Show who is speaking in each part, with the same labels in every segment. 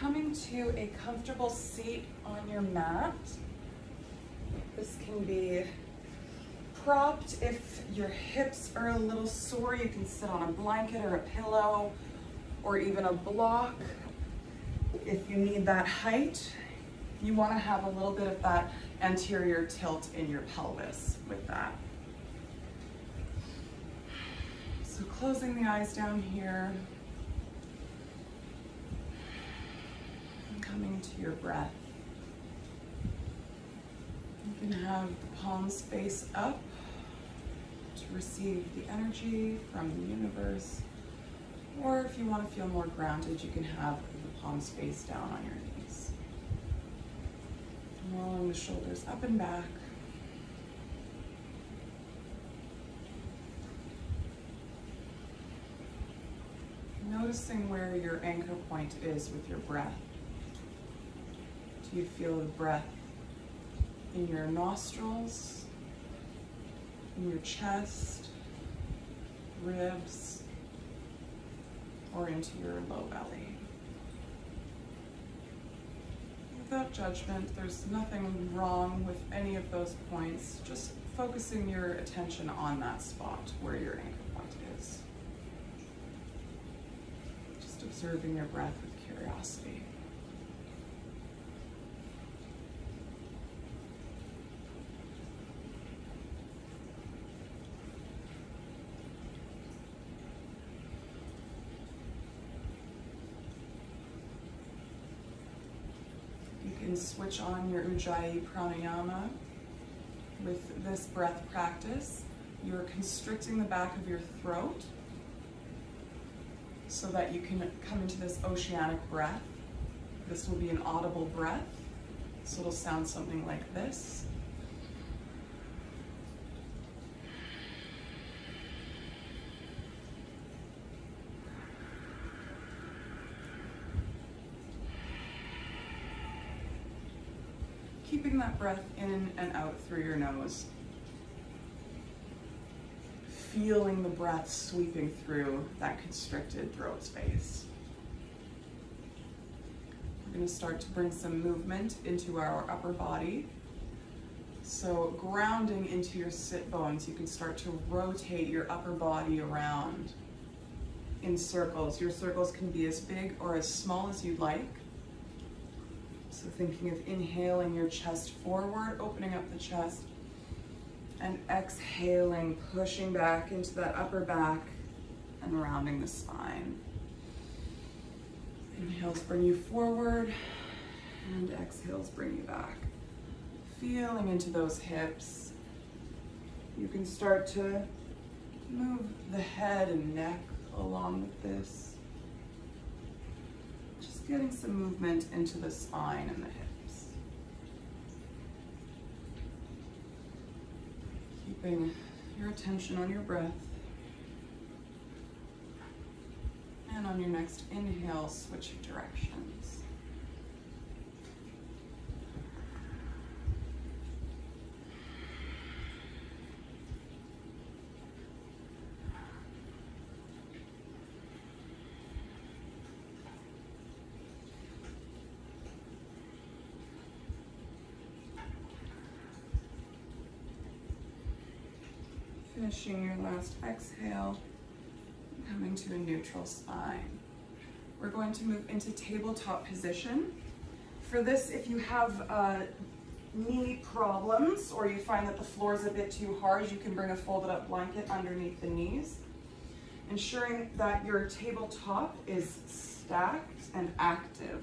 Speaker 1: coming to a comfortable seat on your mat. This can be propped. If your hips are a little sore, you can sit on a blanket or a pillow or even a block. If you need that height, you wanna have a little bit of that anterior tilt in your pelvis with that. So closing the eyes down here, coming to your breath. You can have the palms face up to receive the energy from the universe. Or if you want to feel more grounded, you can have the palms face down on your knees. And Rolling the shoulders up and back. Noticing where your anchor point is with your breath. You feel the breath in your nostrils, in your chest, ribs, or into your low belly? Without judgment, there's nothing wrong with any of those points, just focusing your attention on that spot where your anchor point is. Just observing your breath with curiosity. You can switch on your Ujjayi Pranayama with this breath practice. You're constricting the back of your throat so that you can come into this oceanic breath. This will be an audible breath, so it'll sound something like this. Keeping that breath in and out through your nose feeling the breath sweeping through that constricted throat space. We're going to start to bring some movement into our upper body. So grounding into your sit bones, you can start to rotate your upper body around in circles. Your circles can be as big or as small as you'd like. So thinking of inhaling your chest forward, opening up the chest, and exhaling, pushing back into that upper back and rounding the spine. Inhales bring you forward and exhales bring you back. Feeling into those hips. You can start to move the head and neck along with this. Getting some movement into the spine and the hips. keeping your attention on your breath. And on your next inhale, switch directions. Finishing your last exhale, coming to a neutral spine. We're going to move into tabletop position. For this, if you have uh, knee problems or you find that the floor is a bit too hard, you can bring a folded up blanket underneath the knees. Ensuring that your tabletop is stacked and active.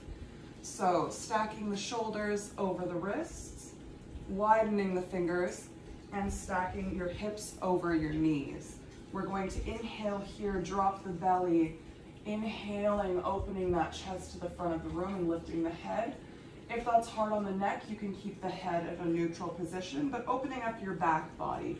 Speaker 1: So stacking the shoulders over the wrists, widening the fingers, and stacking your hips over your knees. We're going to inhale here, drop the belly, inhaling, opening that chest to the front of the room and lifting the head. If that's hard on the neck, you can keep the head at a neutral position, but opening up your back body.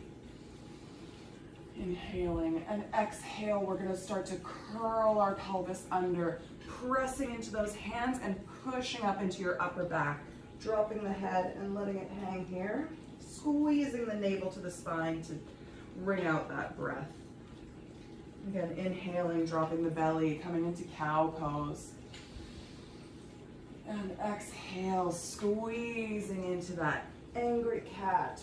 Speaker 1: Inhaling and exhale, we're gonna start to curl our pelvis under, pressing into those hands and pushing up into your upper back, dropping the head and letting it hang here squeezing the navel to the spine to bring out that breath. Again, inhaling, dropping the belly, coming into cow pose. And exhale, squeezing into that angry cat.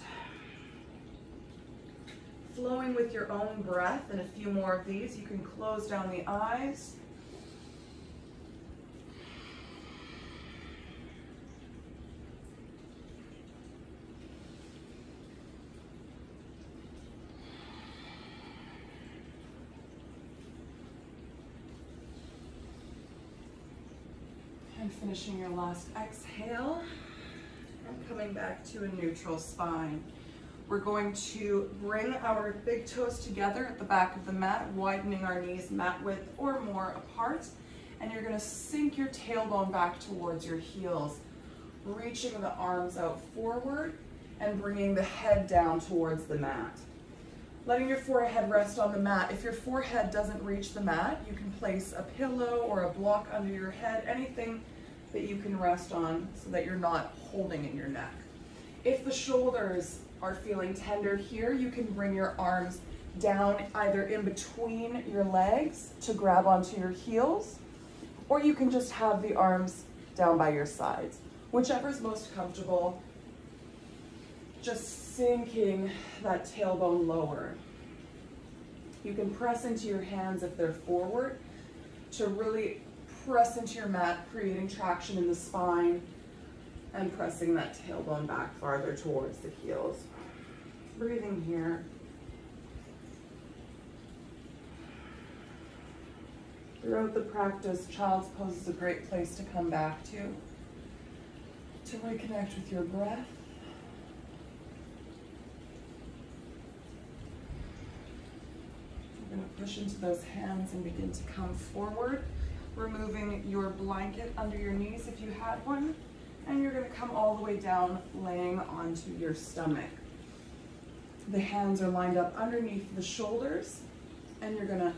Speaker 1: Flowing with your own breath and a few more of these. You can close down the eyes. And finishing your last exhale and coming back to a neutral spine. We're going to bring our big toes together at the back of the mat, widening our knees mat width or more apart. And you're gonna sink your tailbone back towards your heels, reaching the arms out forward and bringing the head down towards the mat. Letting your forehead rest on the mat. If your forehead doesn't reach the mat, you can place a pillow or a block under your head, anything that you can rest on so that you're not holding in your neck. If the shoulders are feeling tender here, you can bring your arms down either in between your legs to grab onto your heels, or you can just have the arms down by your sides. Whichever is most comfortable, just sinking that tailbone lower. You can press into your hands if they're forward to really press into your mat, creating traction in the spine and pressing that tailbone back farther towards the heels. Breathing here. Throughout the practice, child's pose is a great place to come back to, to reconnect with your breath. We're going to push into those hands and begin to come forward removing your blanket under your knees if you had one, and you're gonna come all the way down, laying onto your stomach. The hands are lined up underneath the shoulders, and you're gonna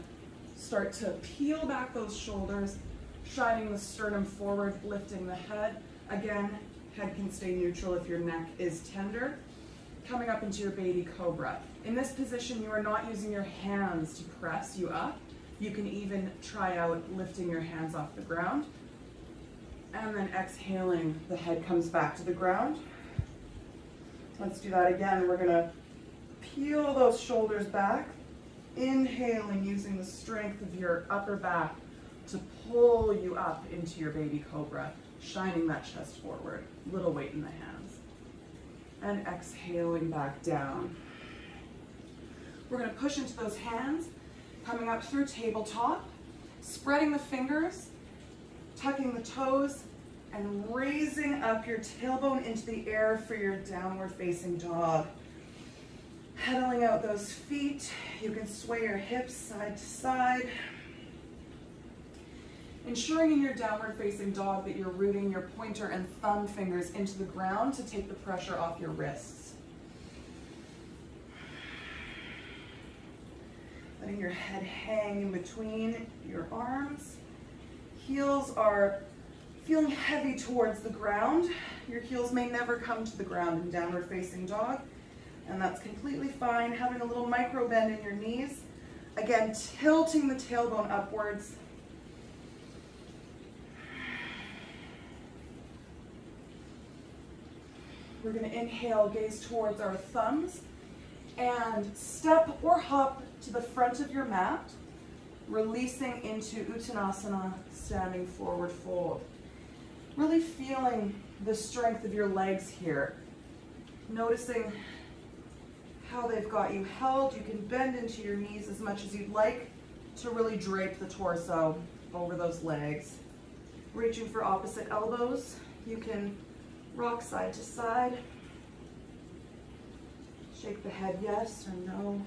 Speaker 1: start to peel back those shoulders, shining the sternum forward, lifting the head. Again, head can stay neutral if your neck is tender. Coming up into your baby cobra. In this position, you are not using your hands to press you up. You can even try out lifting your hands off the ground. And then exhaling, the head comes back to the ground. Let's do that again. We're gonna peel those shoulders back. Inhaling using the strength of your upper back to pull you up into your baby cobra, shining that chest forward, little weight in the hands. And exhaling back down. We're gonna push into those hands coming up through tabletop, spreading the fingers, tucking the toes, and raising up your tailbone into the air for your downward facing dog. Pedaling out those feet, you can sway your hips side to side. Ensuring in your downward facing dog that you're rooting your pointer and thumb fingers into the ground to take the pressure off your wrists. Letting your head hang in between your arms. Heels are feeling heavy towards the ground. Your heels may never come to the ground in downward facing dog, and that's completely fine. Having a little micro bend in your knees. Again, tilting the tailbone upwards. We're gonna inhale, gaze towards our thumbs, and step or hop to the front of your mat, releasing into Uttanasana, standing forward fold. Really feeling the strength of your legs here. Noticing how they've got you held. You can bend into your knees as much as you'd like to really drape the torso over those legs. Reaching for opposite elbows. You can rock side to side. Shake the head yes or no.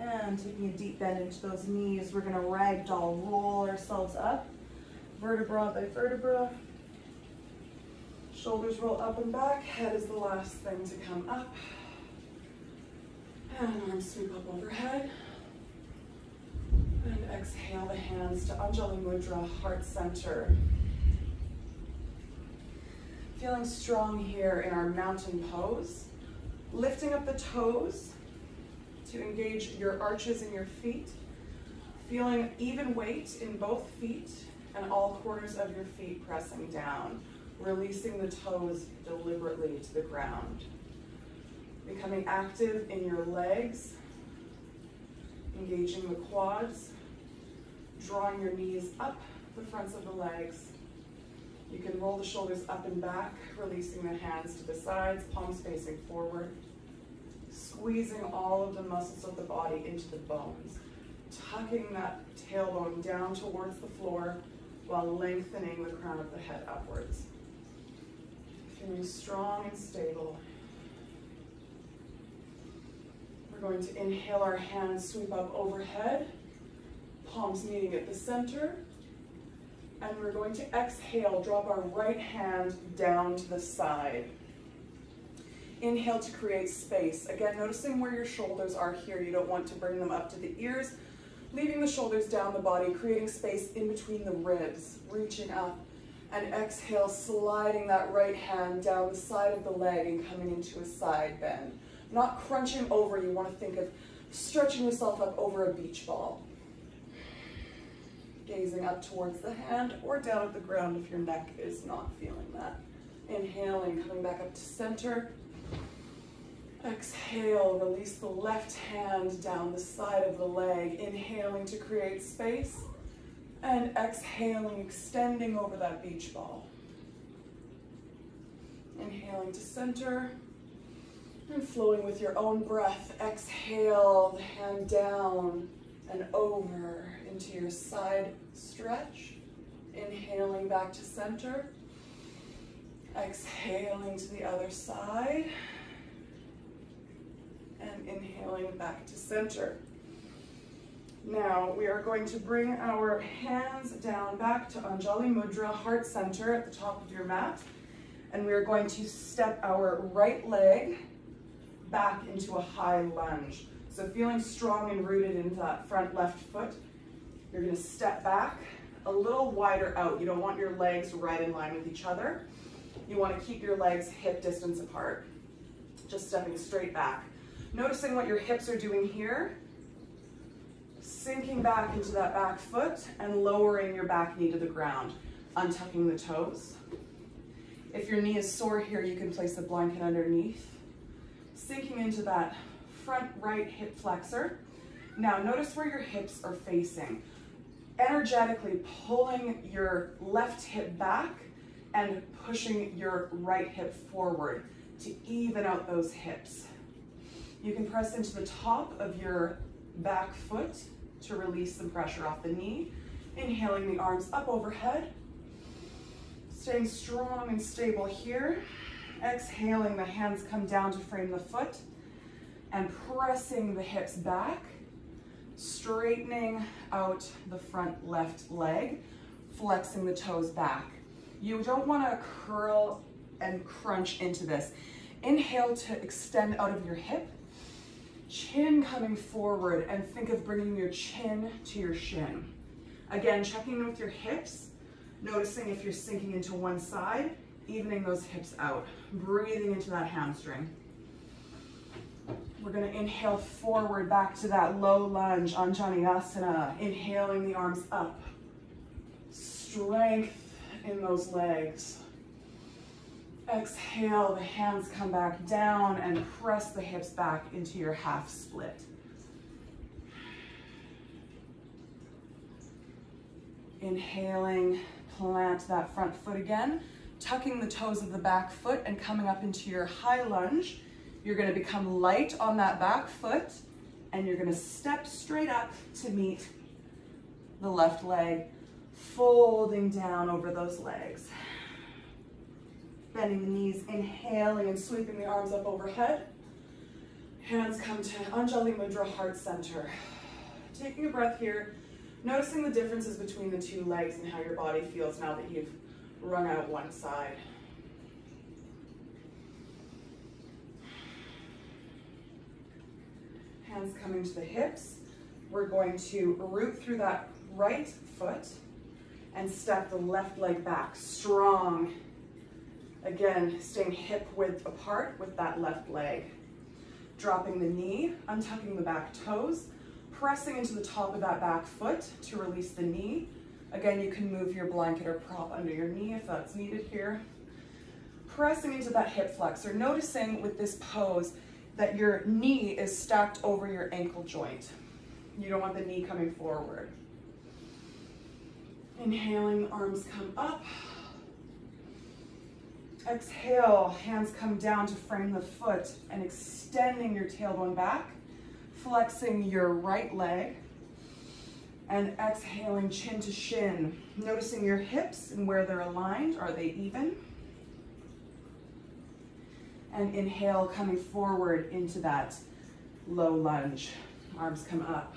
Speaker 1: And taking a deep bend into those knees, we're gonna ragdoll roll ourselves up, vertebra by vertebra. Shoulders roll up and back, head is the last thing to come up. And arms sweep up overhead. And exhale the hands to Anjali Mudra, heart center. Feeling strong here in our mountain pose. Lifting up the toes, to engage your arches in your feet, Feeling even weight in both feet and all corners of your feet pressing down, releasing the toes deliberately to the ground. Becoming active in your legs, engaging the quads, drawing your knees up the fronts of the legs. You can roll the shoulders up and back, releasing the hands to the sides, palms facing forward, squeezing all of the muscles of the body into the bones, tucking that tailbone down towards the floor while lengthening the crown of the head upwards. Feeling strong and stable. We're going to inhale our hands, sweep up overhead, palms meeting at the center. And we're going to exhale, drop our right hand down to the side. Inhale to create space. Again, noticing where your shoulders are here. You don't want to bring them up to the ears. Leaving the shoulders down the body, creating space in between the ribs, reaching up. And exhale, sliding that right hand down the side of the leg and coming into a side bend. Not crunching over, you want to think of stretching yourself up over a beach ball. Gazing up towards the hand or down at the ground if your neck is not feeling that. Inhaling, coming back up to center. Exhale, release the left hand down the side of the leg. Inhaling to create space. And exhaling, extending over that beach ball. Inhaling to center. And flowing with your own breath, exhale the hand down and over into your side stretch. Inhaling back to center. Exhaling to the other side. And inhaling back to center. Now we are going to bring our hands down back to Anjali Mudra, heart center at the top of your mat. And we are going to step our right leg back into a high lunge. So feeling strong and rooted into that front left foot, you're gonna step back a little wider out. You don't want your legs right in line with each other. You wanna keep your legs hip distance apart. Just stepping straight back. Noticing what your hips are doing here. Sinking back into that back foot and lowering your back knee to the ground. Untucking the toes. If your knee is sore here, you can place a blanket underneath sinking into that front right hip flexor. Now notice where your hips are facing. Energetically pulling your left hip back and pushing your right hip forward to even out those hips. You can press into the top of your back foot to release some pressure off the knee. Inhaling the arms up overhead. Staying strong and stable here. Exhaling, the hands come down to frame the foot and pressing the hips back, straightening out the front left leg, flexing the toes back. You don't want to curl and crunch into this. Inhale to extend out of your hip, chin coming forward and think of bringing your chin to your shin. Again, checking with your hips, noticing if you're sinking into one side evening those hips out, breathing into that hamstring. We're gonna inhale forward back to that low lunge, Anjaneyasana, inhaling the arms up. Strength in those legs. Exhale, the hands come back down and press the hips back into your half split. Inhaling, plant that front foot again tucking the toes of the back foot and coming up into your high lunge. You're gonna become light on that back foot and you're gonna step straight up to meet the left leg, folding down over those legs. Bending the knees, inhaling and sweeping the arms up overhead. Hands come to Anjali Mudra, heart center. Taking a breath here, noticing the differences between the two legs and how your body feels now that you've run out one side. Hands coming to the hips. We're going to root through that right foot and step the left leg back, strong. Again, staying hip width apart with that left leg. Dropping the knee, untucking the back toes, pressing into the top of that back foot to release the knee. Again, you can move your blanket or prop under your knee if that's needed here. Pressing into that hip flexor, noticing with this pose that your knee is stacked over your ankle joint. You don't want the knee coming forward. Inhaling, arms come up. Exhale, hands come down to frame the foot and extending your tailbone back, flexing your right leg, and exhaling chin to shin. Noticing your hips and where they're aligned. Are they even? And inhale, coming forward into that low lunge. Arms come up.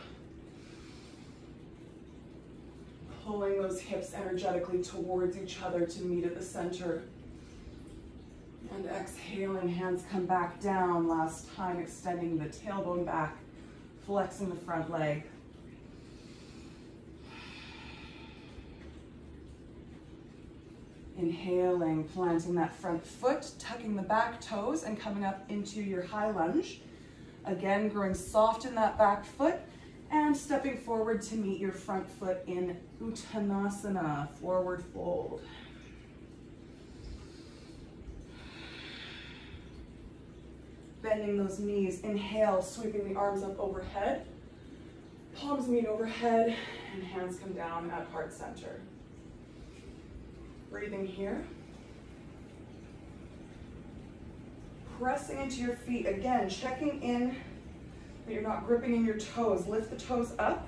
Speaker 1: Pulling those hips energetically towards each other to meet at the center. And exhaling, hands come back down. Last time, extending the tailbone back, flexing the front leg. Inhaling, planting that front foot, tucking the back toes and coming up into your high lunge. Again, growing soft in that back foot and stepping forward to meet your front foot in Uttanasana, forward fold. Bending those knees, inhale, sweeping the arms up overhead. Palms meet overhead and hands come down at heart center. Breathing here. Pressing into your feet. Again, checking in that you're not gripping in your toes. Lift the toes up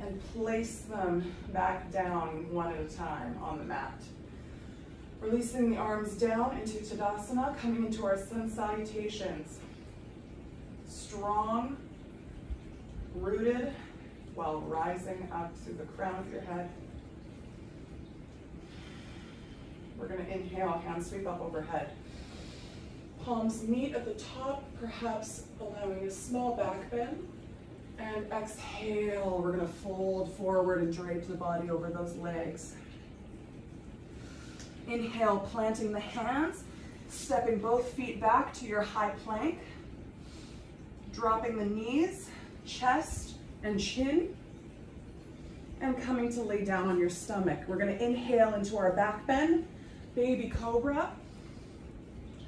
Speaker 1: and place them back down one at a time on the mat. Releasing the arms down into Tadasana, coming into our sun salutations. Strong, rooted, while rising up through the crown of your head. We're gonna inhale, hands sweep up overhead. Palms meet at the top, perhaps allowing a small back bend. And exhale, we're gonna fold forward and drape the body over those legs. Inhale, planting the hands, stepping both feet back to your high plank. Dropping the knees, chest and chin. And coming to lay down on your stomach. We're gonna inhale into our back bend baby cobra.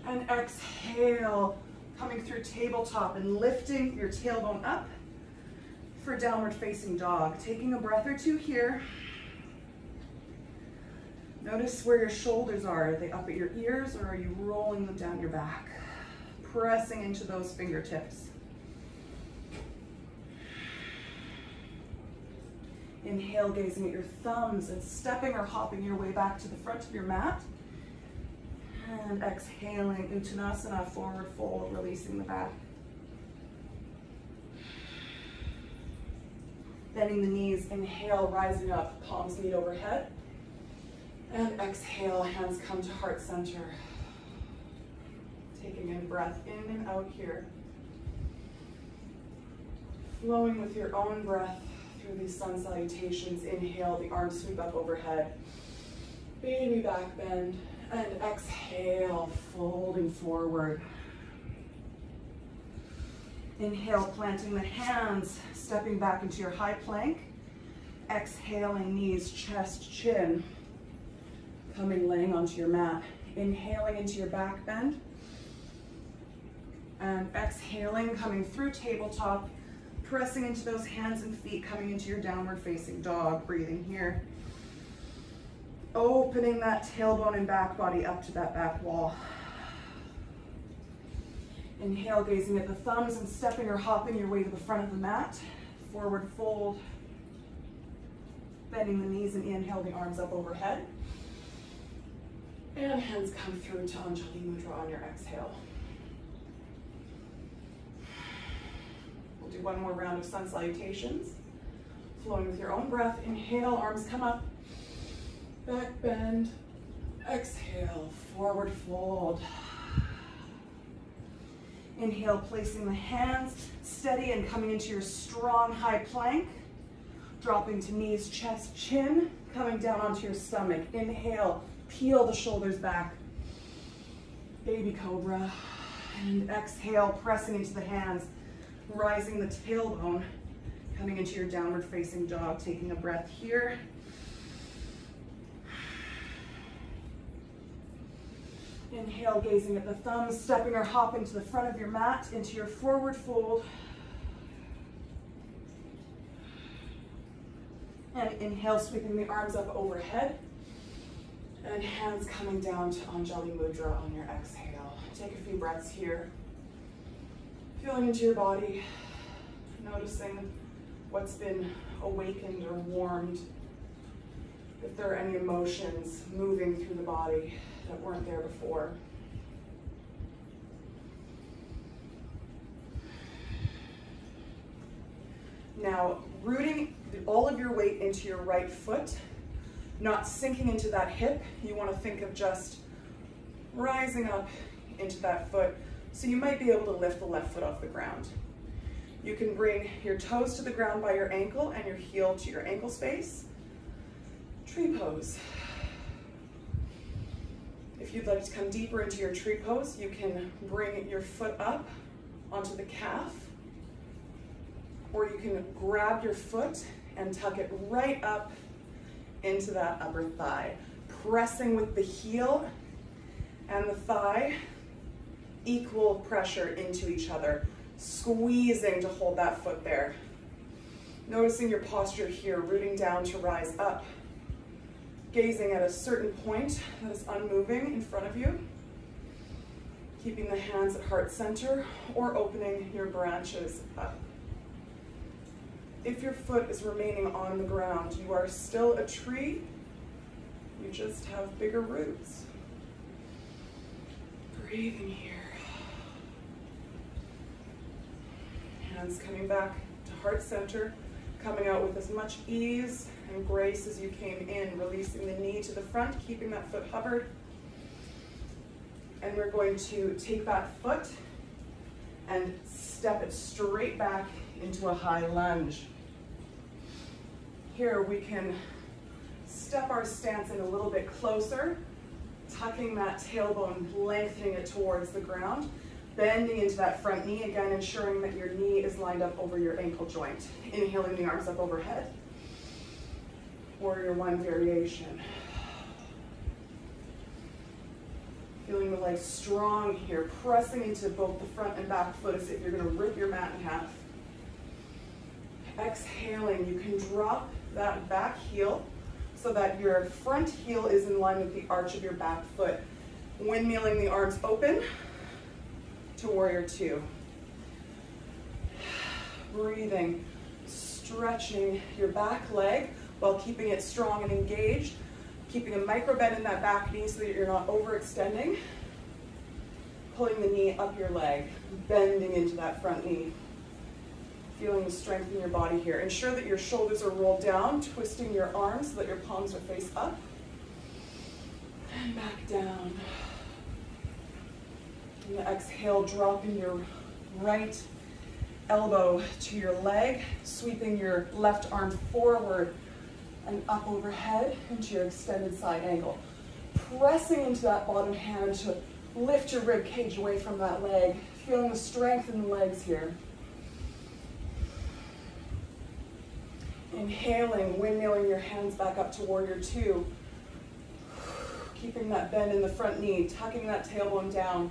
Speaker 1: And exhale, coming through tabletop and lifting your tailbone up for downward facing dog. Taking a breath or two here. Notice where your shoulders are. Are they up at your ears or are you rolling them down your back? Pressing into those fingertips. Inhale, gazing at your thumbs and stepping or hopping your way back to the front of your mat. And exhaling, Uttanasana, forward fold, releasing the back. Bending the knees, inhale, rising up, palms meet overhead. And exhale, hands come to heart center. Taking in breath in and out here. Flowing with your own breath through these sun salutations. Inhale, the arms sweep up overhead. Baby back bend. And exhale, folding forward. Inhale, planting the hands, stepping back into your high plank. Exhaling, knees, chest, chin. Coming, laying onto your mat. Inhaling into your back bend. And exhaling, coming through tabletop, pressing into those hands and feet, coming into your downward facing dog, breathing here. Opening that tailbone and back body up to that back wall. Inhale, gazing at the thumbs and stepping or hopping your way to the front of the mat. Forward fold. Bending the knees and inhale the arms up overhead. And hands come through to Anjali Mudra on your exhale. We'll do one more round of sun salutations. Flowing with your own breath. Inhale, arms come up back bend, exhale, forward fold. Inhale, placing the hands steady and coming into your strong high plank. Dropping to knees, chest, chin, coming down onto your stomach. Inhale, peel the shoulders back. Baby cobra. And exhale, pressing into the hands, rising the tailbone, Coming into your downward facing dog, taking a breath here. Inhale, gazing at the thumbs, stepping or hopping to the front of your mat into your forward fold. And inhale, sweeping the arms up overhead. And hands coming down to Anjali Mudra on your exhale. Take a few breaths here. Feeling into your body, noticing what's been awakened or warmed. If there are any emotions moving through the body that weren't there before. Now, rooting all of your weight into your right foot, not sinking into that hip. You want to think of just rising up into that foot. So you might be able to lift the left foot off the ground. You can bring your toes to the ground by your ankle and your heel to your ankle space. Tree pose. If you'd like to come deeper into your tree pose, you can bring your foot up onto the calf, or you can grab your foot and tuck it right up into that upper thigh. Pressing with the heel and the thigh, equal pressure into each other. Squeezing to hold that foot there. Noticing your posture here, rooting down to rise up. Gazing at a certain point that is unmoving in front of you. Keeping the hands at heart center or opening your branches up. If your foot is remaining on the ground, you are still a tree, you just have bigger roots. Breathing here. Hands coming back to heart center, coming out with as much ease and grace as you came in, releasing the knee to the front, keeping that foot hovered. And we're going to take that foot and step it straight back into a high lunge. Here we can step our stance in a little bit closer, tucking that tailbone, lengthening it towards the ground, bending into that front knee, again ensuring that your knee is lined up over your ankle joint. Inhaling the arms up overhead. Warrior one variation. Feeling the legs strong here, pressing into both the front and back foot as if you're gonna rip your mat in half. Exhaling, you can drop that back heel so that your front heel is in line with the arch of your back foot. Windmilling the arms open to warrior two. Breathing, stretching your back leg while keeping it strong and engaged. Keeping a micro bend in that back knee so that you're not overextending. Pulling the knee up your leg, bending into that front knee feeling the strength in your body here. Ensure that your shoulders are rolled down, twisting your arms so that your palms are face up. And back down. And exhale, dropping your right elbow to your leg, sweeping your left arm forward and up overhead into your extended side angle. Pressing into that bottom hand to lift your rib cage away from that leg, feeling the strength in the legs here. Inhaling, windmilling your hands back up to warrior two. Keeping that bend in the front knee, tucking that tailbone down.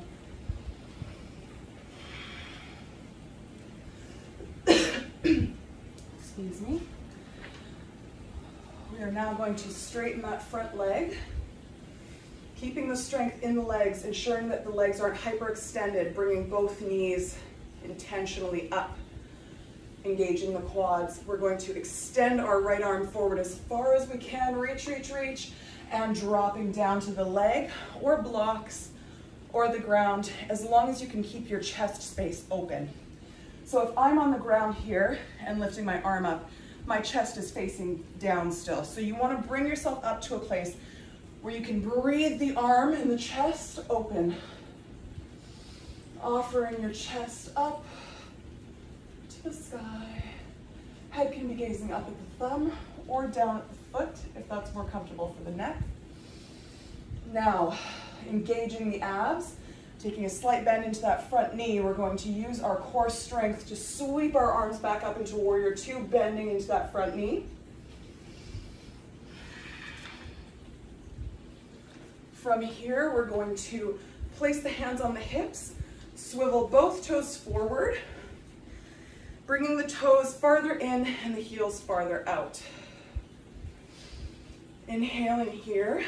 Speaker 1: Excuse me. We are now going to straighten that front leg, keeping the strength in the legs, ensuring that the legs aren't hyperextended, bringing both knees intentionally up engaging the quads. We're going to extend our right arm forward as far as we can, reach, reach, reach, and dropping down to the leg or blocks or the ground, as long as you can keep your chest space open. So if I'm on the ground here and lifting my arm up, my chest is facing down still. So you wanna bring yourself up to a place where you can breathe the arm and the chest open. Offering your chest up the sky. Head can be gazing up at the thumb or down at the foot if that's more comfortable for the neck. Now, engaging the abs, Taking a slight bend into that front knee, we're going to use our core strength to sweep our arms back up into warrior two, bending into that front knee. From here, we're going to place the hands on the hips, swivel both toes forward, bringing the toes farther in and the heels farther out. Inhaling here,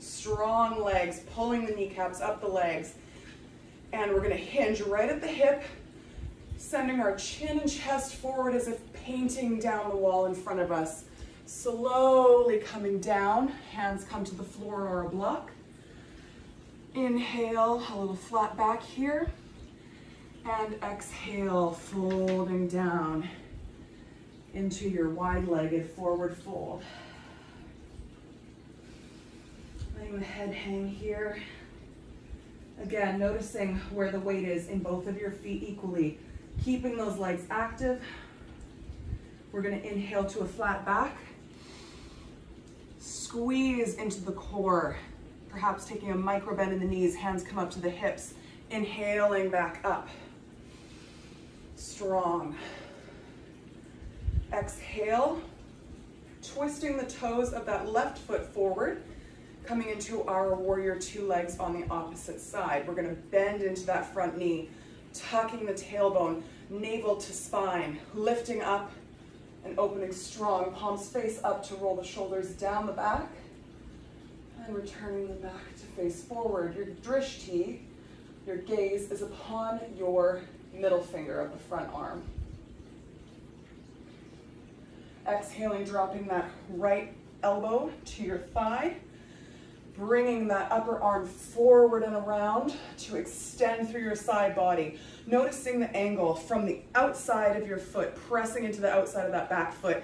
Speaker 1: strong legs, pulling the kneecaps up the legs. And we're gonna hinge right at the hip, sending our chin and chest forward as if painting down the wall in front of us. Slowly coming down, hands come to the floor or a block. Inhale, a little flat back here. And exhale, folding down into your wide-legged forward fold. Letting the head hang here. Again, noticing where the weight is in both of your feet equally. Keeping those legs active. We're gonna inhale to a flat back. Squeeze into the core. Perhaps taking a micro bend in the knees, hands come up to the hips. Inhaling back up. Strong. Exhale, twisting the toes of that left foot forward coming into our warrior two legs on the opposite side. We're gonna bend into that front knee, tucking the tailbone, navel to spine, lifting up and opening strong, palms face up to roll the shoulders down the back, and returning the back to face forward. Your drishti, your gaze is upon your middle finger of the front arm. Exhaling, dropping that right elbow to your thigh, bringing that upper arm forward and around to extend through your side body. Noticing the angle from the outside of your foot, pressing into the outside of that back foot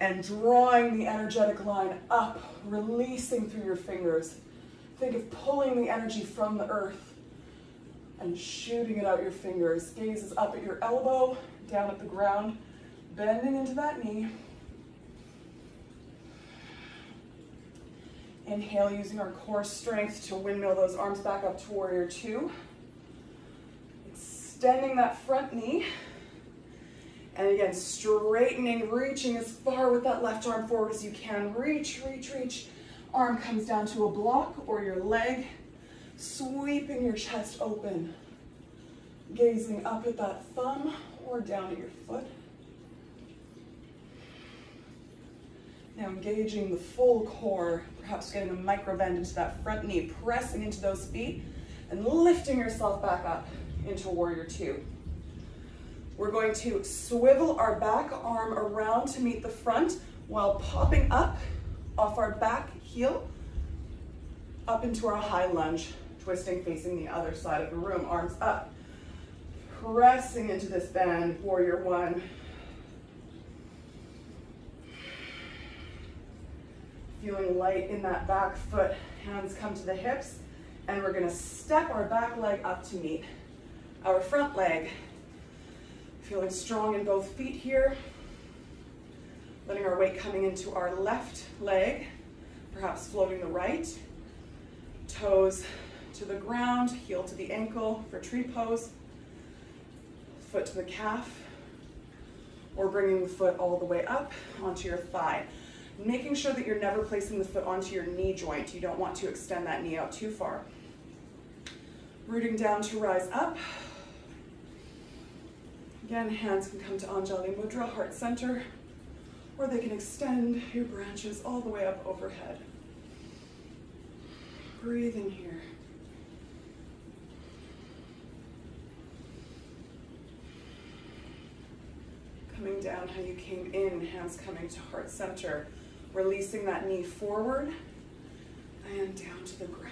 Speaker 1: and drawing the energetic line up, releasing through your fingers. Think of pulling the energy from the earth and shooting it out your fingers. Gaze is up at your elbow, down at the ground, bending into that knee. Inhale using our core strength to windmill those arms back up to warrior two. Extending that front knee. And again, straightening, reaching as far with that left arm forward as you can. Reach, reach, reach. Arm comes down to a block or your leg. Sweeping your chest open. Gazing up at that thumb or down at your foot. Now engaging the full core, perhaps getting a micro bend into that front knee, pressing into those feet and lifting yourself back up into warrior two. We're going to swivel our back arm around to meet the front while popping up off our back heel up into our high lunge, twisting facing the other side of the room, arms up. Pressing into this bend, warrior one, feeling light in that back foot. Hands come to the hips, and we're gonna step our back leg up to meet our front leg. Feeling strong in both feet here. Letting our weight coming into our left leg, perhaps floating the right. Toes to the ground, heel to the ankle for tree pose. Foot to the calf, or bringing the foot all the way up onto your thigh making sure that you're never placing the foot onto your knee joint. You don't want to extend that knee out too far. Rooting down to rise up. Again, hands can come to Anjali Mudra, heart center, or they can extend your branches all the way up overhead. Breathing here. Coming down how you came in, hands coming to heart center. Releasing that knee forward and down to the ground.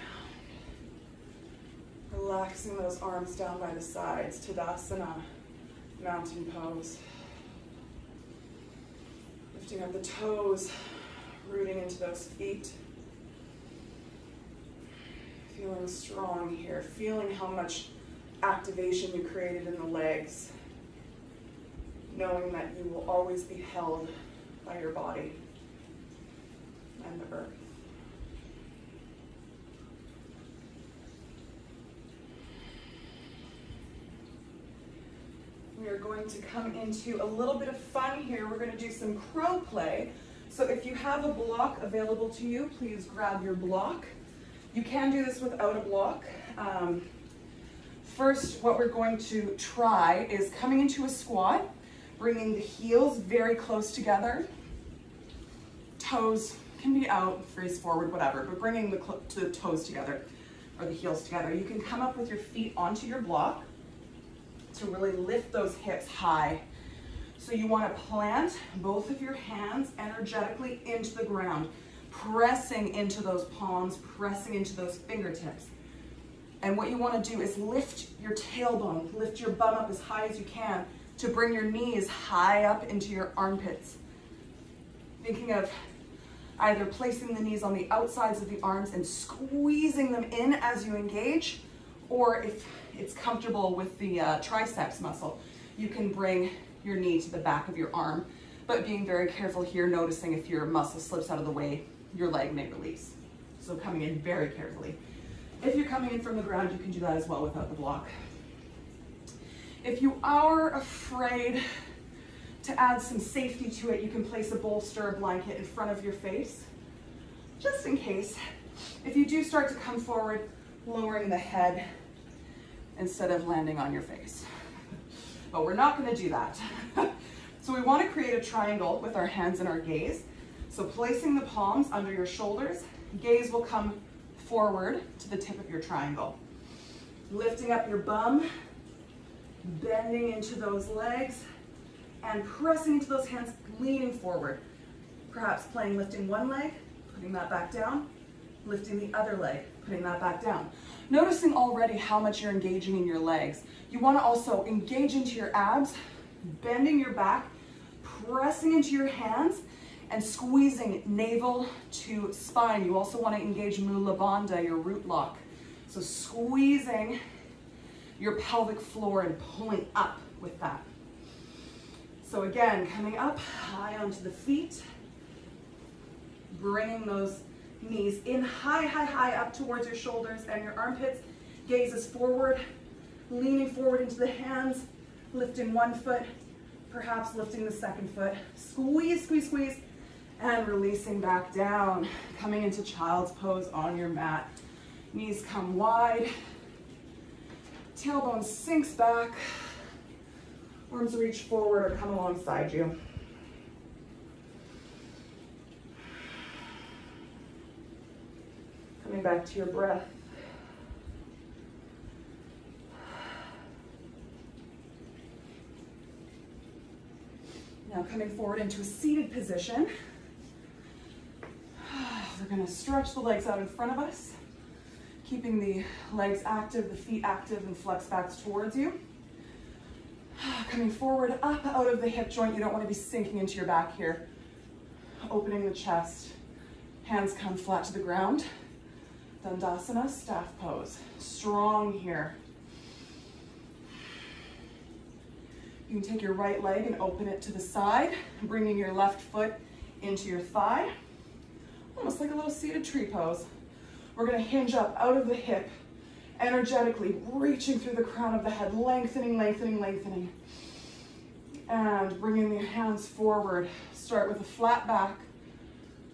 Speaker 1: Relaxing those arms down by the sides, Tadasana, mountain pose. Lifting up the toes, rooting into those feet. Feeling strong here, feeling how much activation you created in the legs, knowing that you will always be held by your body and the earth. We are going to come into a little bit of fun here. We're going to do some crow play. So if you have a block available to you, please grab your block. You can do this without a block. Um, first, what we're going to try is coming into a squat bringing the heels very close together. Toes can be out, face forward, whatever, but bringing the, the toes together or the heels together. You can come up with your feet onto your block to really lift those hips high. So you wanna plant both of your hands energetically into the ground, pressing into those palms, pressing into those fingertips. And what you wanna do is lift your tailbone, lift your bum up as high as you can to bring your knees high up into your armpits. Thinking of either placing the knees on the outsides of the arms and squeezing them in as you engage, or if it's comfortable with the uh, triceps muscle, you can bring your knee to the back of your arm, but being very careful here, noticing if your muscle slips out of the way, your leg may release. So coming in very carefully. If you're coming in from the ground, you can do that as well without the block. If you are afraid to add some safety to it, you can place a bolster or blanket in front of your face, just in case. If you do start to come forward, lowering the head instead of landing on your face. But we're not gonna do that. so we wanna create a triangle with our hands and our gaze. So placing the palms under your shoulders, gaze will come forward to the tip of your triangle. Lifting up your bum, bending into those legs, and pressing into those hands, leaning forward. Perhaps playing lifting one leg, putting that back down, lifting the other leg, putting that back down. Noticing already how much you're engaging in your legs. You wanna also engage into your abs, bending your back, pressing into your hands, and squeezing navel to spine. You also wanna engage Mula Bandha, your root lock. So squeezing your pelvic floor and pulling up with that. So again, coming up high onto the feet, bringing those knees in high, high, high up towards your shoulders and your armpits. Gazes forward, leaning forward into the hands, lifting one foot, perhaps lifting the second foot. Squeeze, squeeze, squeeze, and releasing back down. Coming into child's pose on your mat. Knees come wide, tailbone sinks back, Arms reach forward or come alongside you. Coming back to your breath. Now coming forward into a seated position. We're gonna stretch the legs out in front of us, keeping the legs active, the feet active, and flex backs towards you. Coming forward, up out of the hip joint. You don't want to be sinking into your back here. Opening the chest. Hands come flat to the ground. Dandasana, staff pose. Strong here. You can take your right leg and open it to the side, bringing your left foot into your thigh. Almost like a little seated tree pose. We're gonna hinge up out of the hip, energetically reaching through the crown of the head, lengthening, lengthening, lengthening. And bringing the hands forward. Start with a flat back,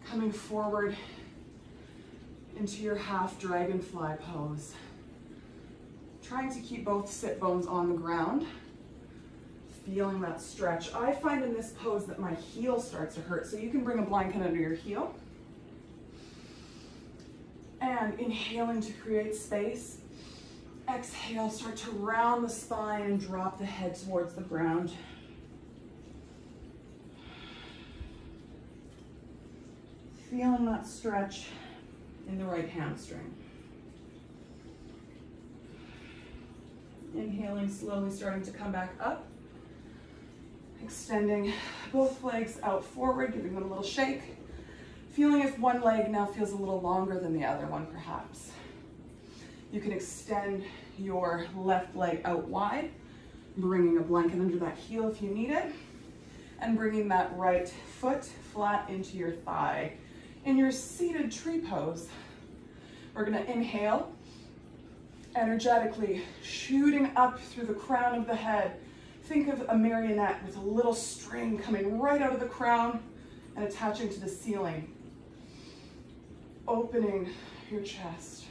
Speaker 1: coming forward into your half dragonfly pose. Trying to keep both sit bones on the ground. Feeling that stretch. I find in this pose that my heel starts to hurt, so you can bring a blanket under your heel. And inhaling to create space. Exhale, start to round the spine and drop the head towards the ground. Feeling that stretch in the right hamstring. Inhaling slowly, starting to come back up. Extending both legs out forward, giving them a little shake. Feeling if one leg now feels a little longer than the other one, perhaps. You can extend your left leg out wide, bringing a blanket under that heel if you need it, and bringing that right foot flat into your thigh. In your seated tree pose, we're gonna inhale, energetically shooting up through the crown of the head, think of a marionette with a little string coming right out of the crown and attaching to the ceiling. Opening your chest.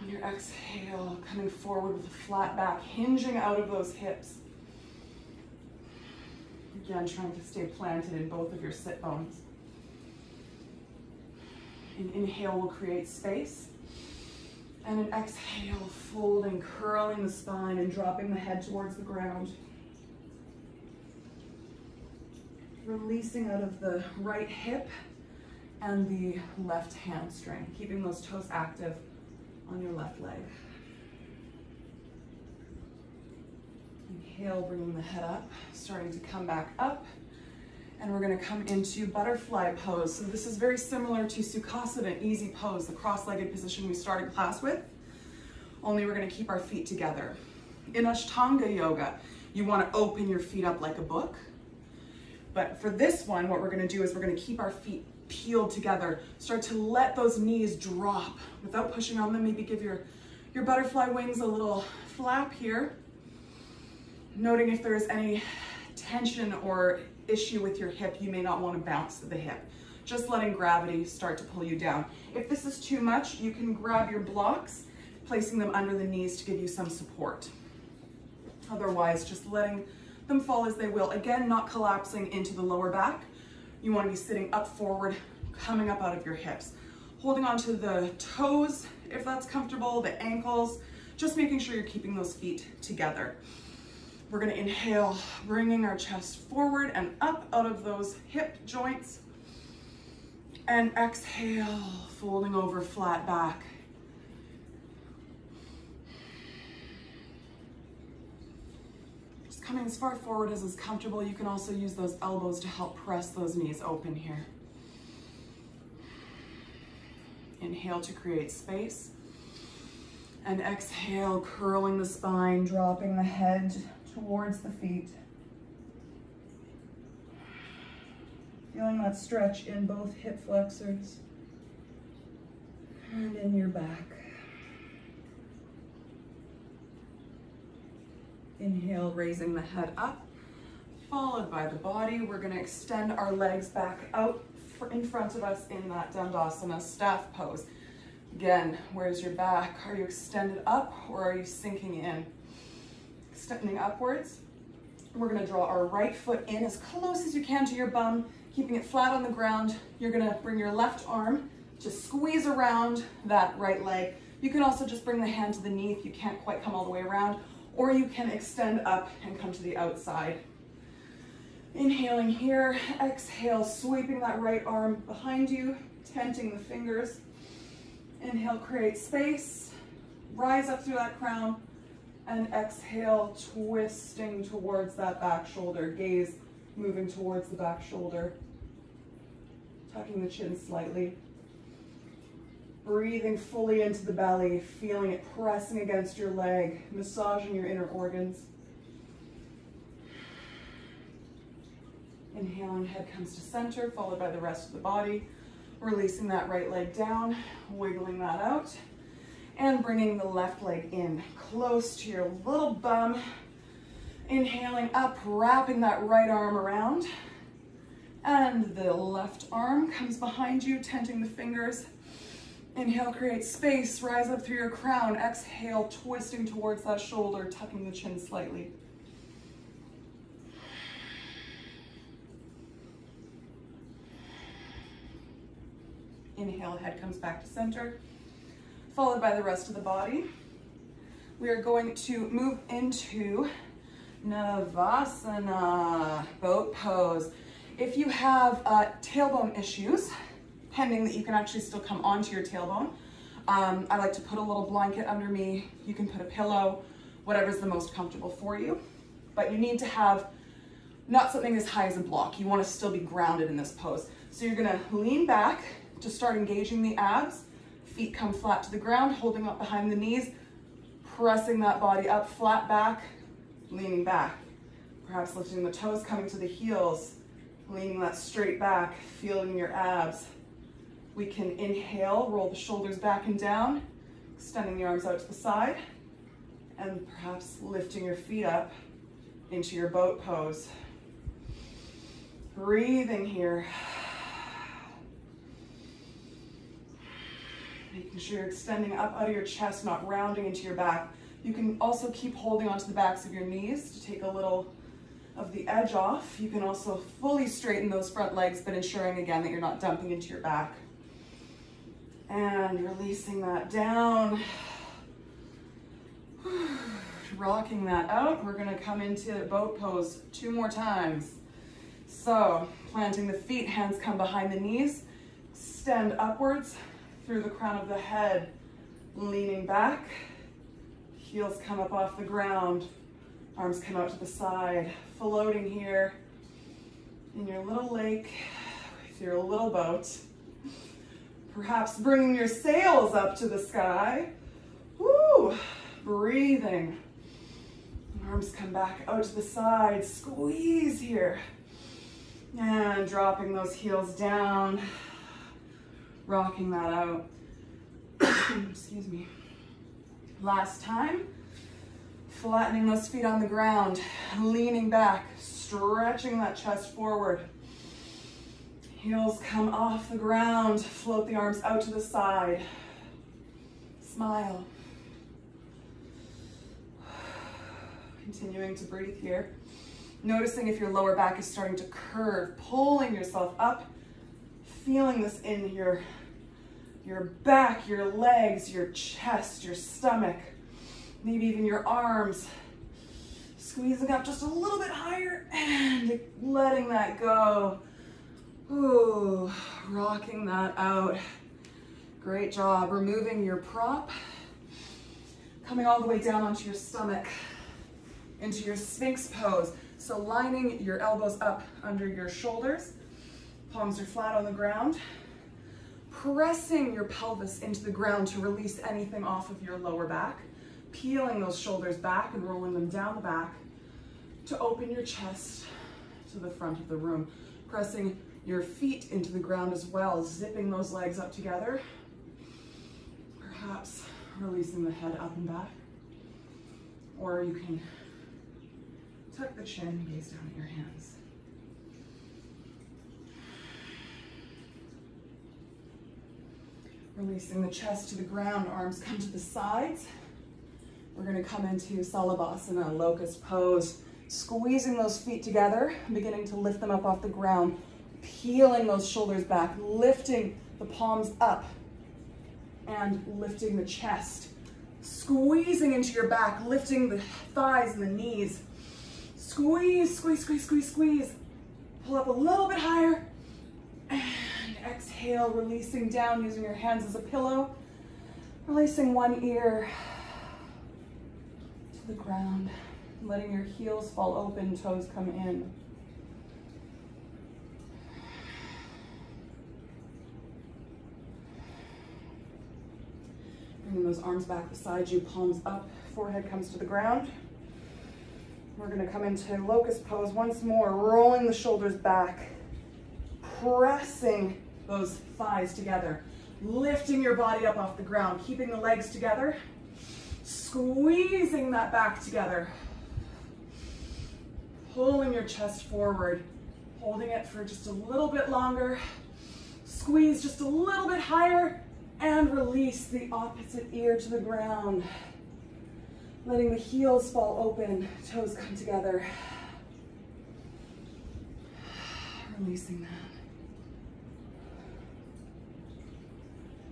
Speaker 1: On your exhale, coming forward with a flat back, hinging out of those hips. Again, trying to stay planted in both of your sit bones. An inhale will create space. And an exhale, folding, curling the spine and dropping the head towards the ground. Releasing out of the right hip and the left hamstring, keeping those toes active on your left leg. Inhale, bringing the head up, starting to come back up. And we're gonna come into butterfly pose. So this is very similar to Sukhasana, easy pose, the cross-legged position we started class with, only we're gonna keep our feet together. In Ashtanga Yoga, you wanna open your feet up like a book. But for this one, what we're gonna do is we're gonna keep our feet peeled together. Start to let those knees drop without pushing on them. Maybe give your, your butterfly wings a little flap here. Noting if there's any tension or issue with your hip, you may not want to bounce the hip. Just letting gravity start to pull you down. If this is too much, you can grab your blocks, placing them under the knees to give you some support. Otherwise, just letting them fall as they will. Again, not collapsing into the lower back. You want to be sitting up forward, coming up out of your hips. Holding onto the toes, if that's comfortable, the ankles, just making sure you're keeping those feet together. We're gonna inhale, bringing our chest forward and up out of those hip joints. And exhale, folding over flat back. Coming as far forward as is comfortable. You can also use those elbows to help press those knees open here. Inhale to create space. And exhale, curling the spine, dropping the head towards the feet. Feeling that stretch in both hip flexors and in your back. Inhale, raising the head up, followed by the body. We're gonna extend our legs back out in front of us in that Dandasana staff pose. Again, where's your back? Are you extended up or are you sinking in? extending upwards. We're gonna draw our right foot in as close as you can to your bum, keeping it flat on the ground. You're gonna bring your left arm to squeeze around that right leg. You can also just bring the hand to the knee if you can't quite come all the way around, or you can extend up and come to the outside. Inhaling here, exhale, sweeping that right arm behind you, tenting the fingers. Inhale, create space, rise up through that crown, and exhale, twisting towards that back shoulder. Gaze moving towards the back shoulder. Tucking the chin slightly. Breathing fully into the belly, feeling it pressing against your leg, massaging your inner organs. Inhaling, head comes to center, followed by the rest of the body. Releasing that right leg down, wiggling that out and bringing the left leg in close to your little bum. Inhaling up, wrapping that right arm around. And the left arm comes behind you, tenting the fingers. Inhale, create space, rise up through your crown. Exhale, twisting towards that shoulder, tucking the chin slightly. Inhale, head comes back to center followed by the rest of the body. We are going to move into Navasana, boat pose. If you have uh, tailbone issues, pending that you can actually still come onto your tailbone, um, I like to put a little blanket under me. You can put a pillow, whatever's the most comfortable for you. But you need to have not something as high as a block. You wanna still be grounded in this pose. So you're gonna lean back to start engaging the abs Feet come flat to the ground, holding up behind the knees, pressing that body up, flat back, leaning back. Perhaps lifting the toes, coming to the heels, leaning that straight back, feeling your abs. We can inhale, roll the shoulders back and down, extending the arms out to the side, and perhaps lifting your feet up into your boat pose. Breathing here. Making sure you're extending up out of your chest, not rounding into your back. You can also keep holding onto the backs of your knees to take a little of the edge off. You can also fully straighten those front legs, but ensuring again that you're not dumping into your back. And releasing that down. Rocking that out. We're gonna come into boat pose two more times. So, planting the feet, hands come behind the knees, extend upwards through the crown of the head, leaning back, heels come up off the ground, arms come out to the side, floating here in your little lake with your little boat. Perhaps bringing your sails up to the sky. Woo! Breathing. Arms come back out to the side. Squeeze here. And dropping those heels down. Rocking that out. Excuse me. Last time. Flattening those feet on the ground. Leaning back. Stretching that chest forward. Heels come off the ground. Float the arms out to the side. Smile. Continuing to breathe here. Noticing if your lower back is starting to curve, pulling yourself up, feeling this in your, your back, your legs, your chest, your stomach, maybe even your arms. Squeezing up just a little bit higher and letting that go. Ooh, rocking that out. Great job. Removing your prop, coming all the way down onto your stomach into your Sphinx pose. So lining your elbows up under your shoulders, palms are flat on the ground, pressing your pelvis into the ground to release anything off of your lower back, peeling those shoulders back and rolling them down the back to open your chest to the front of the room, pressing your feet into the ground as well, zipping those legs up together, perhaps releasing the head up and back, or you can Tuck the chin, gaze down at your hands. Releasing the chest to the ground, arms come to the sides. We're gonna come into Salabhasana, locust pose, squeezing those feet together, beginning to lift them up off the ground, peeling those shoulders back, lifting the palms up, and lifting the chest, squeezing into your back, lifting the thighs and the knees, Squeeze, squeeze, squeeze, squeeze, squeeze. Pull up a little bit higher. And exhale, releasing down using your hands as a pillow. Releasing one ear to the ground. Letting your heels fall open, toes come in. Bringing those arms back beside you, palms up, forehead comes to the ground. We're gonna come into locust pose once more, rolling the shoulders back, pressing those thighs together, lifting your body up off the ground, keeping the legs together, squeezing that back together, pulling your chest forward, holding it for just a little bit longer, squeeze just a little bit higher, and release the opposite ear to the ground. Letting the heels fall open, toes come together. Releasing that.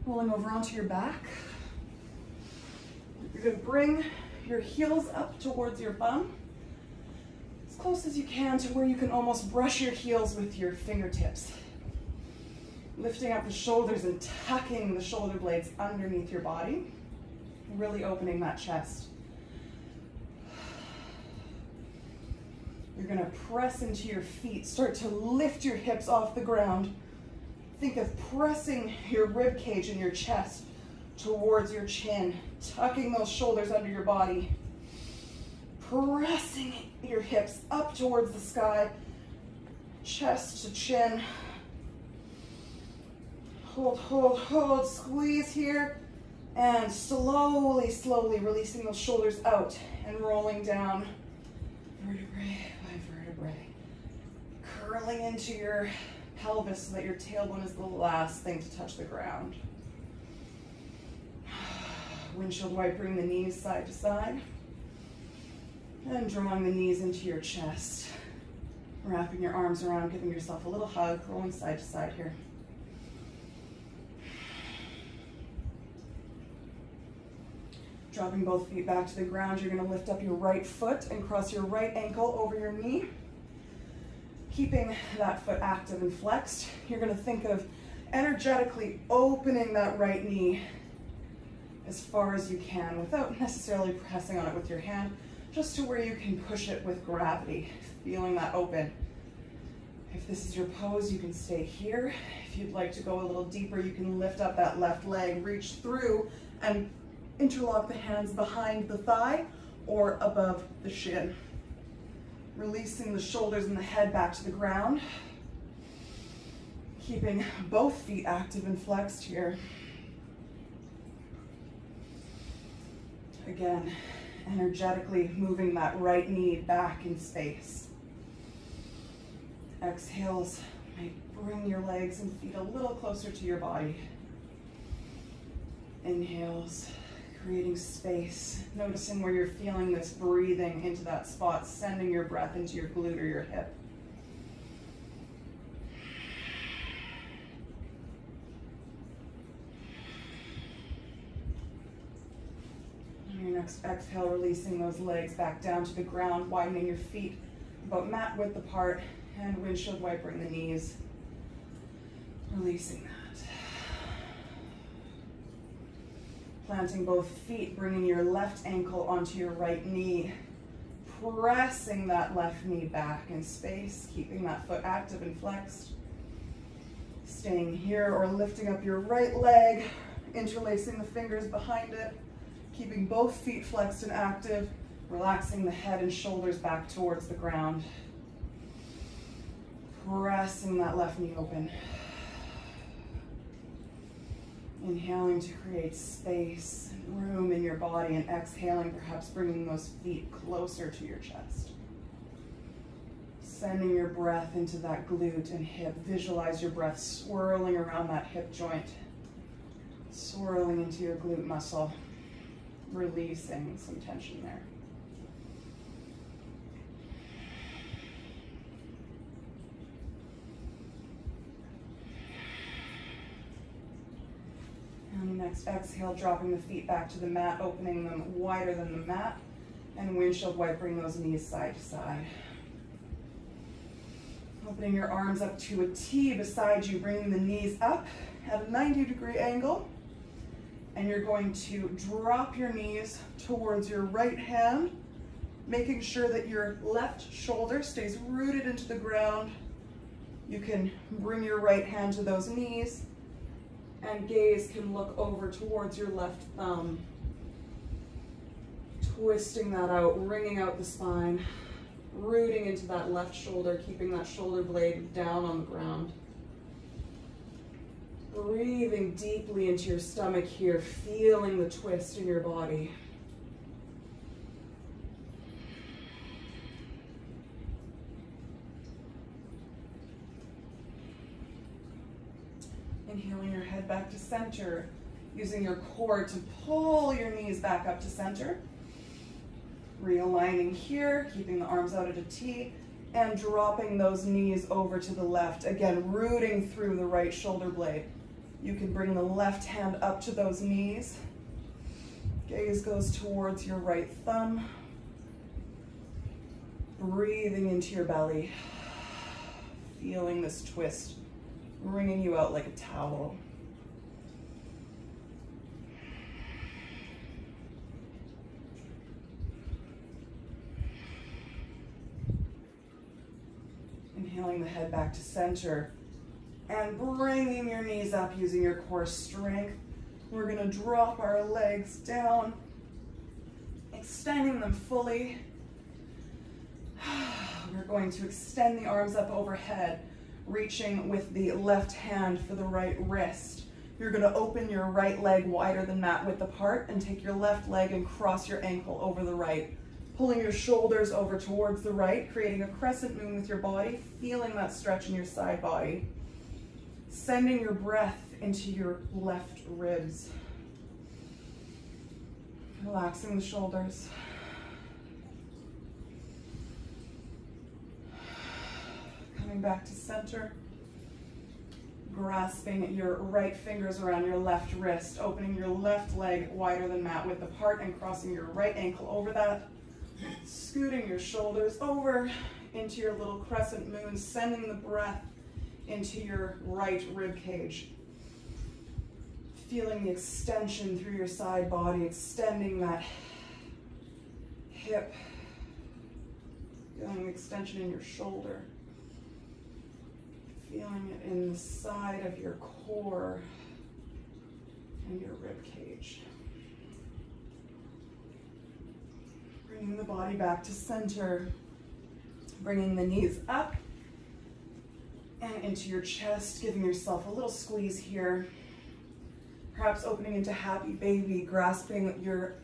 Speaker 1: Rolling over onto your back. You're gonna bring your heels up towards your bum, as close as you can to where you can almost brush your heels with your fingertips. Lifting up the shoulders and tucking the shoulder blades underneath your body, really opening that chest. You're gonna press into your feet. Start to lift your hips off the ground. Think of pressing your rib cage and your chest towards your chin, tucking those shoulders under your body. Pressing your hips up towards the sky, chest to chin. Hold, hold, hold, squeeze here. And slowly, slowly releasing those shoulders out and rolling down vertebrae by vertebrae. Curling into your pelvis so that your tailbone is the last thing to touch the ground. Windshield wipering the knees side to side. And drawing the knees into your chest. Wrapping your arms around, giving yourself a little hug, rolling side to side here. Dropping both feet back to the ground, you're gonna lift up your right foot and cross your right ankle over your knee. Keeping that foot active and flexed, you're gonna think of energetically opening that right knee as far as you can without necessarily pressing on it with your hand, just to where you can push it with gravity, feeling that open. If this is your pose, you can stay here. If you'd like to go a little deeper, you can lift up that left leg, reach through and Interlock the hands behind the thigh or above the shin. Releasing the shoulders and the head back to the ground. Keeping both feet active and flexed here. Again, energetically moving that right knee back in space. Exhales might bring your legs and feet a little closer to your body. Inhales creating space, noticing where you're feeling this breathing into that spot, sending your breath into your glute or your hip. On your next exhale, releasing those legs back down to the ground, widening your feet about mat width apart, and windshield wipering the knees, releasing that. Planting both feet, bringing your left ankle onto your right knee. Pressing that left knee back in space, keeping that foot active and flexed. Staying here or lifting up your right leg, interlacing the fingers behind it, keeping both feet flexed and active, relaxing the head and shoulders back towards the ground. Pressing that left knee open. Inhaling to create space and room in your body and exhaling, perhaps bringing those feet closer to your chest. Sending your breath into that glute and hip. Visualize your breath swirling around that hip joint, swirling into your glute muscle, releasing some tension there. And next exhale, dropping the feet back to the mat, opening them wider than the mat, and windshield wipering those knees side to side. Opening your arms up to a T beside you, bringing the knees up at a 90 degree angle. And you're going to drop your knees towards your right hand, making sure that your left shoulder stays rooted into the ground. You can bring your right hand to those knees and gaze can look over towards your left thumb. Twisting that out, wringing out the spine, rooting into that left shoulder, keeping that shoulder blade down on the ground. Breathing deeply into your stomach here, feeling the twist in your body. Back to center, using your core to pull your knees back up to center. Realigning here, keeping the arms out at a T, and dropping those knees over to the left. Again, rooting through the right shoulder blade. You can bring the left hand up to those knees. Gaze goes towards your right thumb. Breathing into your belly. Feeling this twist wringing you out like a towel. Inhaling the head back to center and bringing your knees up using your core strength. We're gonna drop our legs down, extending them fully. We're going to extend the arms up overhead reaching with the left hand for the right wrist. You're gonna open your right leg wider than mat width apart and take your left leg and cross your ankle over the right. Pulling your shoulders over towards the right, creating a crescent moon with your body, feeling that stretch in your side body. Sending your breath into your left ribs. Relaxing the shoulders. Coming back to center. Grasping your right fingers around your left wrist, opening your left leg wider than mat width apart and crossing your right ankle over that. Scooting your shoulders over into your little crescent moon, sending the breath into your right rib cage. Feeling the extension through your side body, extending that hip. Feeling the extension in your shoulder. Feeling it in the side of your core and your rib cage. Bringing the body back to center. Bringing the knees up and into your chest, giving yourself a little squeeze here. Perhaps opening into happy baby, grasping your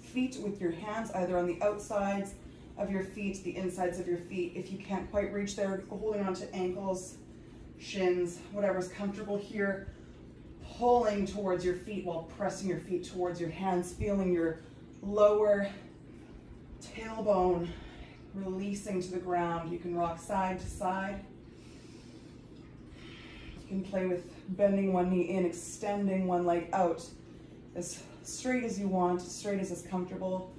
Speaker 1: feet with your hands either on the outsides of your feet, the insides of your feet. If you can't quite reach there, holding onto ankles, shins, whatever's comfortable here. Pulling towards your feet while pressing your feet towards your hands, feeling your lower tailbone releasing to the ground. You can rock side to side. You can play with bending one knee in, extending one leg out as straight as you want, straight as is comfortable.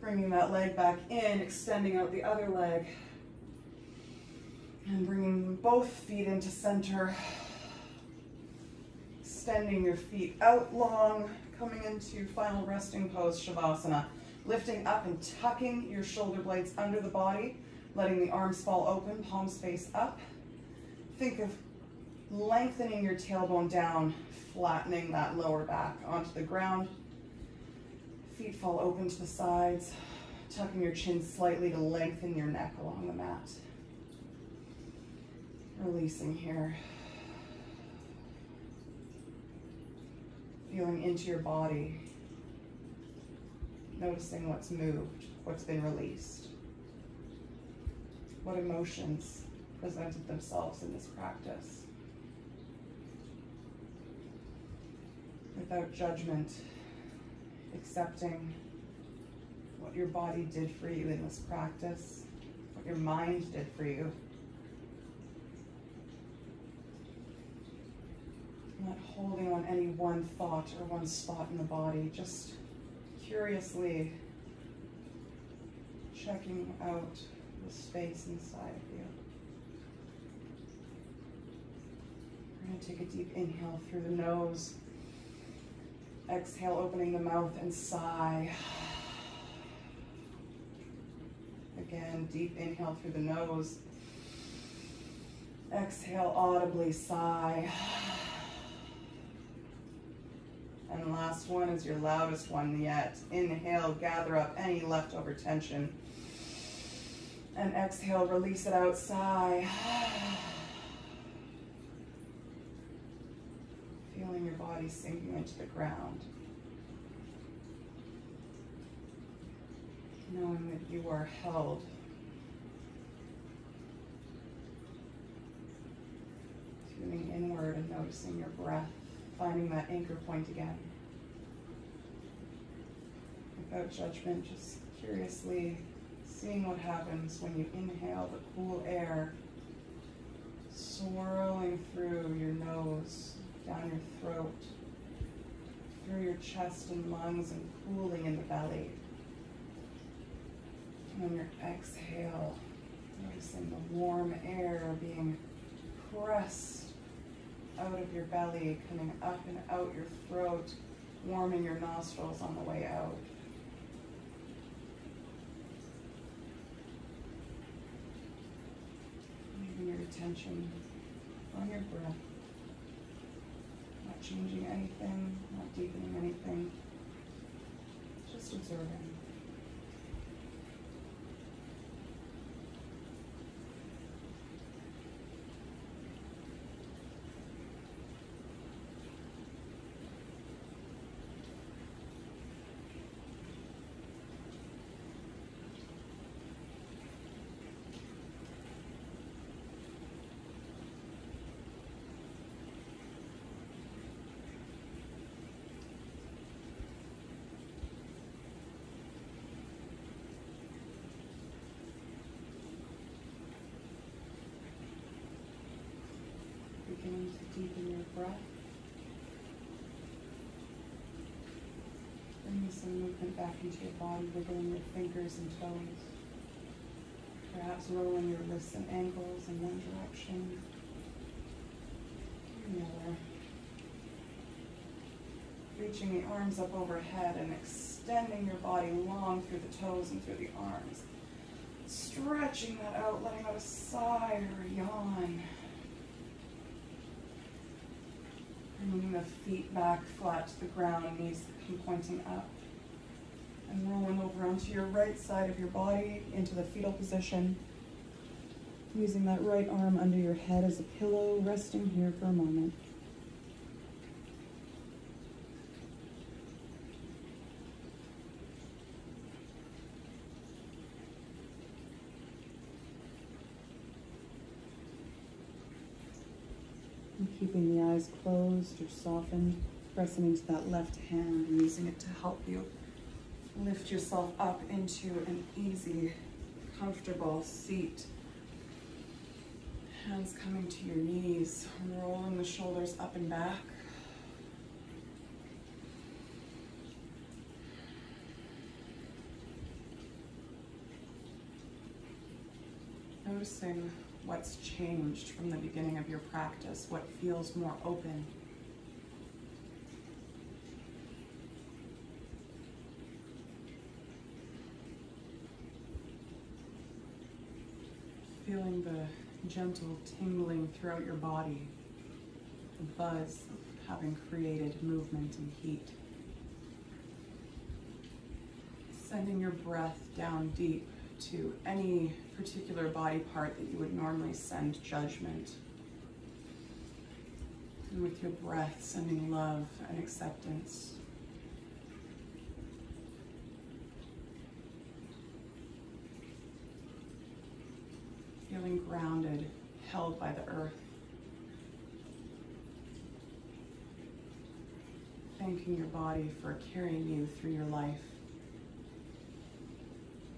Speaker 1: Bringing that leg back in, extending out the other leg. And bringing both feet into center. Extending your feet out long, coming into final resting pose, Shavasana. Lifting up and tucking your shoulder blades under the body, letting the arms fall open, palms face up. Think of lengthening your tailbone down, flattening that lower back onto the ground. Feet fall open to the sides, tucking your chin slightly to lengthen your neck along the mat. Releasing here. Feeling into your body, noticing what's moved, what's been released, what emotions presented themselves in this practice. Without judgment, accepting what your body did for you in this practice, what your mind did for you. Not holding on any one thought or one spot in the body, just curiously checking out the space inside of you. We're going to take a deep inhale through the nose. Exhale, opening the mouth and sigh. Again, deep inhale through the nose. Exhale, audibly sigh. And the last one is your loudest one yet. Inhale, gather up any leftover tension. And exhale, release it out, sigh. Feeling your body sinking into the ground. Knowing that you are held. Tuning inward and noticing your breath finding that anchor point again. Without judgment, just curiously seeing what happens when you inhale the cool air swirling through your nose, down your throat, through your chest and lungs and cooling in the belly. And on your exhale, noticing the warm air being pressed out of your belly, coming up and out your throat, warming your nostrils on the way out. Leaving your attention on your breath, not changing anything, not deepening anything, just observing. beginning to deepen your breath. Bring some movement back into your body, wiggling your fingers and toes. Perhaps rolling your wrists and ankles in one direction, the other. Reaching the arms up overhead and extending your body long through the toes and through the arms. Stretching that out, letting out a sigh or a yawn. Bringing the feet back flat to the ground, knees pointing up. And rolling over onto your right side of your body into the fetal position. Using that right arm under your head as a pillow, resting here for a moment. And keeping the eyes closed or softened, pressing into that left hand and using it to help you lift yourself up into an easy, comfortable seat. Hands coming to your knees, rolling the shoulders up and back. Noticing what's changed from the beginning of your practice, what feels more open. Feeling the gentle tingling throughout your body, the buzz of having created movement and heat. Sending your breath down deep to any particular body part that you would normally send judgment. And with your breath, sending love and acceptance. Feeling grounded, held by the earth. Thanking your body for carrying you through your life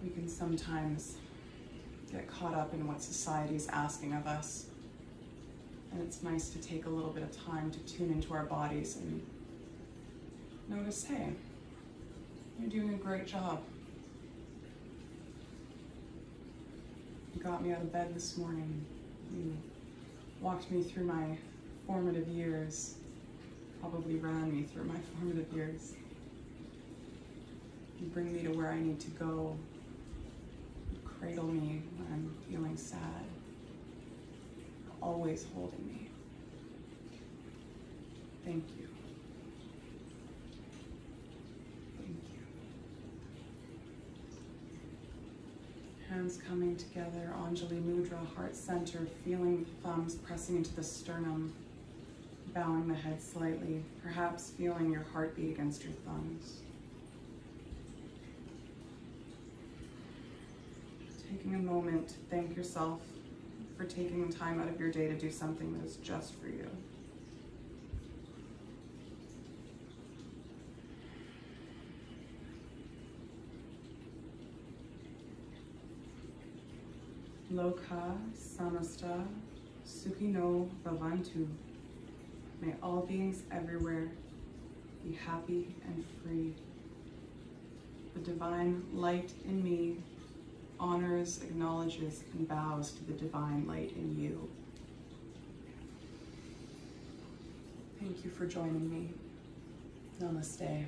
Speaker 1: we can sometimes get caught up in what society is asking of us. And it's nice to take a little bit of time to tune into our bodies and notice, hey, you're doing a great job. You got me out of bed this morning. You walked me through my formative years, probably ran me through my formative years. You bring me to where I need to go cradle me when I'm feeling sad, always holding me. Thank you. Thank you. Hands coming together, Anjali Mudra, heart center, feeling the thumbs pressing into the sternum, bowing the head slightly, perhaps feeling your heartbeat against your thumbs. Taking a moment to thank yourself for taking the time out of your day to do something that is just for you. Loka Samasta Sukhino Bhavantu. May all beings everywhere be happy and free. The divine light in me honors, acknowledges, and bows to the divine light in you. Thank you for joining me. Namaste.